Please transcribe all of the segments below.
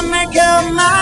time I got my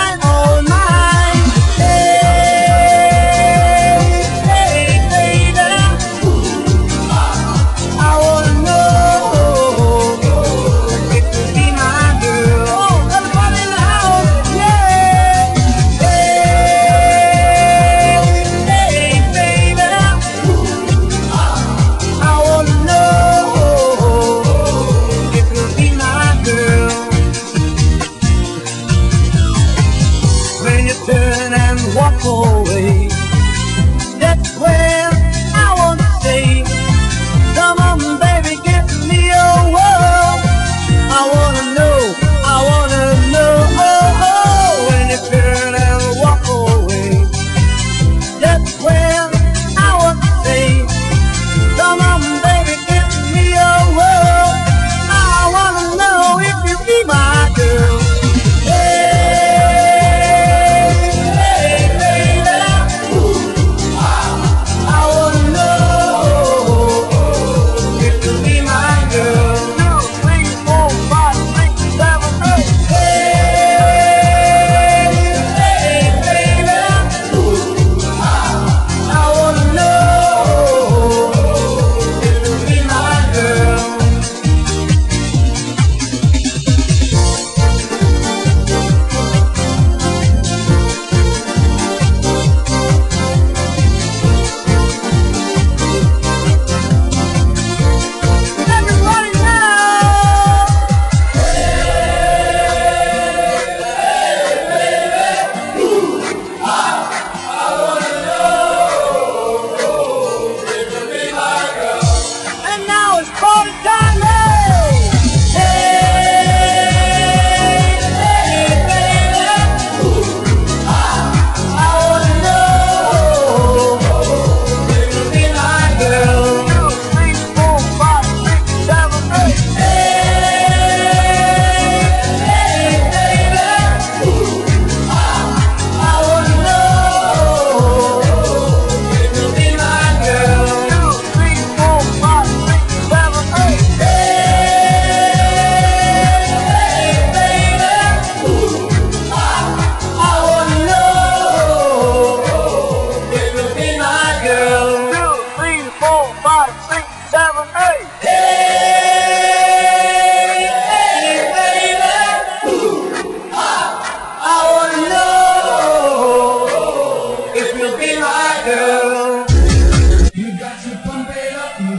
You got to. You got to pump it up, don't you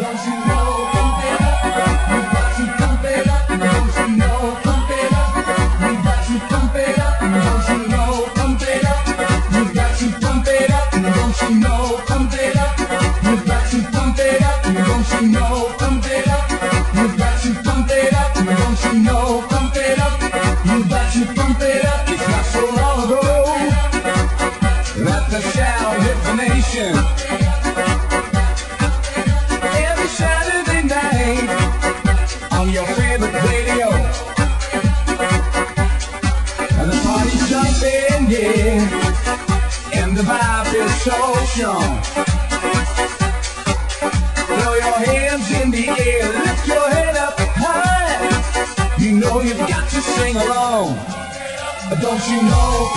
know? Pump it up. You got to pump it up, don't you know? Pump it up. You got to pump it up, don't you know? Pump it up. You got to pump it up, don't you know? Pump it up. You got to pump it up, don't you know? Pump it up. You got to pump it up. Motion. Throw your hands in the air, lift your head up high. You know you've got to sing along. Don't you know,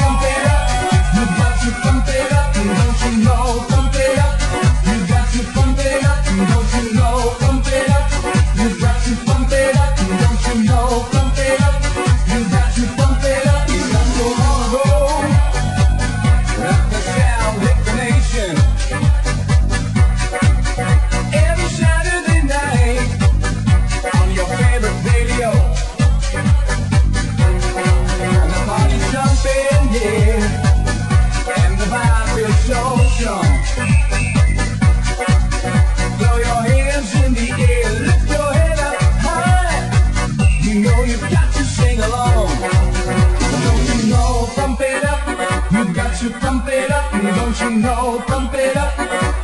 pump it up. Don't you know, pump it up.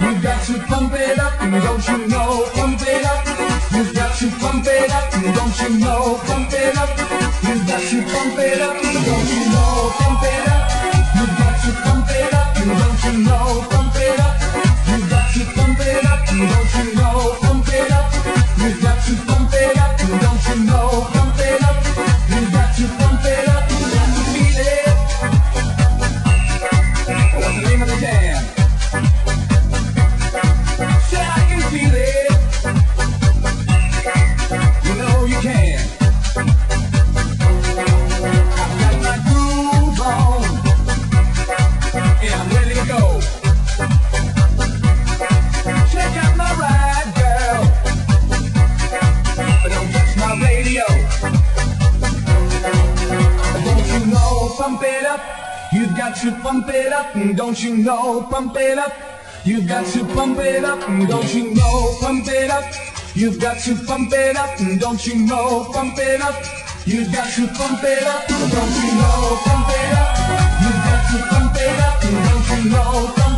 You've got to pump it up. Don't you know, pump it up. You've got to pump it up. Don't you know, pump it up. You've got to pump it up. Pump it up. You've got to pump it up. Don't you know, pump it up. You've got to pump it up. Don't you know, pump it up. You've got to pump it up. Don't you know, pump it up. You've got to pump it up. Don't you know, pump it up. You've got to pump it up. Don't you know, pump